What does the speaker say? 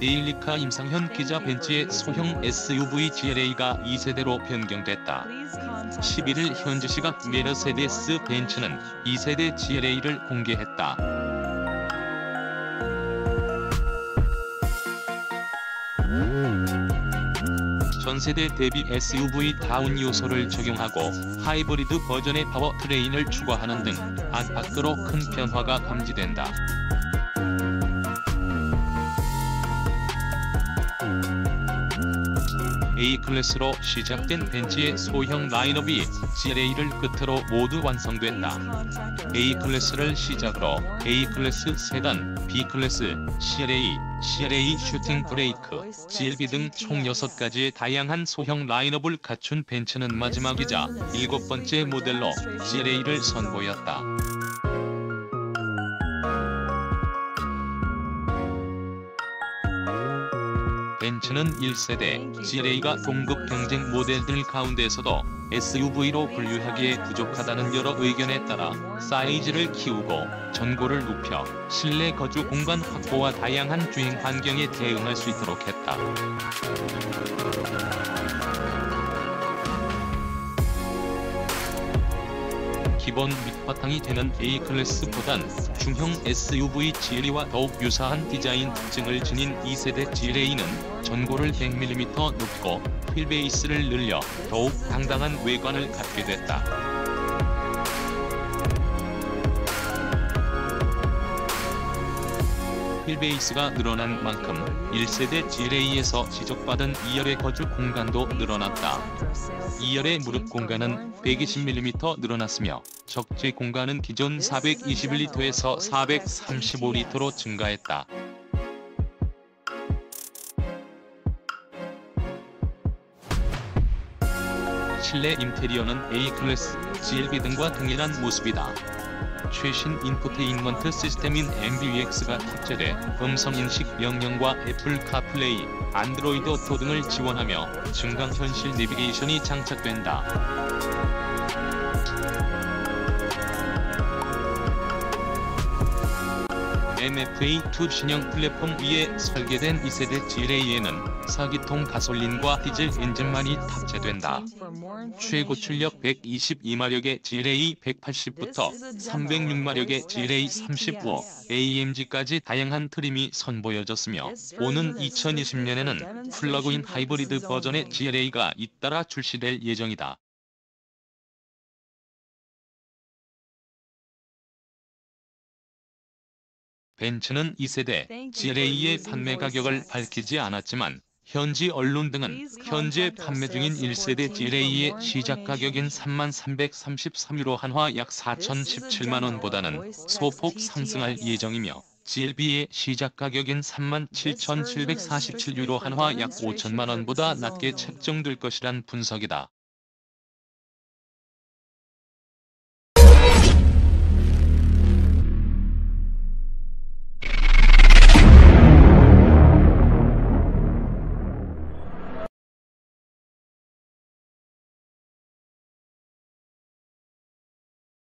데일리카 임상현 기자 벤츠의 소형 SUV GLA가 2세대로 변경됐다. 11일 현지 시각 메르세데스 벤츠는 2세대 GLA를 공개했다. 전세대 대비 SUV 다운 요소를 적용하고 하이브리드 버전의 파워트레인을 추가하는 등 안팎으로 큰 변화가 감지된다. A클래스로 시작된 벤츠의 소형 라인업이 GLA를 끝으로 모두 완성됐다. A클래스를 시작으로 A클래스 세단, B클래스, CLA, CLA 슈팅 브레이크, GLB 등 총 6가지의 다양한 소형 라인업을 갖춘 벤츠는 마지막이자 일곱 번째 모델로 GLA를 선보였다. 벤츠는 1세대 GLA가 동급 경쟁 모델들 가운데서도 SUV로 분류하기에 부족하다는 여러 의견에 따라 사이즈를 키우고 전고를 높여 실내 거주 공간 확보와 다양한 주행 환경에 대응할 수 있도록 했다. 기본 밑바탕이 되는 A클래스보단 중형 SUV GLA와 더욱 유사한 디자인 특징을 지닌 2세대 GLA는 전고를 100mm 높고 휠베이스를 늘려 더욱 당당한 외관을 갖게 됐다. 휠베이스가 늘어난 만큼 1세대 GLA에서 지적받은 2열의 거주 공간도 늘어났다. 2열의 무릎 공간은 120mm 늘어났으며 적재 공간은 기존 421리터에서 435리터로 증가했다. 실내 인테리어는 A클래스, GLB 등과 동일한 모습이다. 최신 인포테인먼트 시스템인 MBUX가 탑재돼 음성인식 명령과 애플 카플레이, 안드로이드 오토 등을 지원하며 증강현실 내비게이션이 장착된다. MFA2 신형 플랫폼 위에 설계된 2세대 GLA에는 4기통 가솔린과 디젤 엔진만이 탑재된다. 최고 출력 122마력의 GLA 180부터 306마력의 GLA 35, AMG까지 다양한 트림이 선보여졌으며 오는 2020년에는 플러그인 하이브리드 버전의 GLA가 잇따라 출시될 예정이다. 벤츠는 2세대 GLA의 판매 가격을 밝히지 않았지만 현지 언론 등은 현재 판매 중인 1세대 GLA의 시작 가격인 3333유로 한화 약 4017만원보다는 소폭 상승할 예정이며 GLB의 시작 가격인 37,747유로 한화 약 5천만원보다 낮게 책정될 것이란 분석이다.